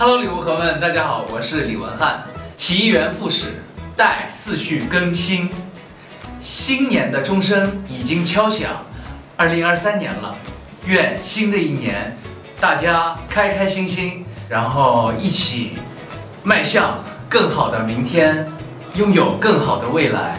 Hello，礼物盒们，大家好，我是李文翰。奇缘复始，待四序更新。新年的钟声已经敲响，二零二三年了。愿新的一年，大家开开心心，然后一起迈向更好的明天，拥有更好的未来。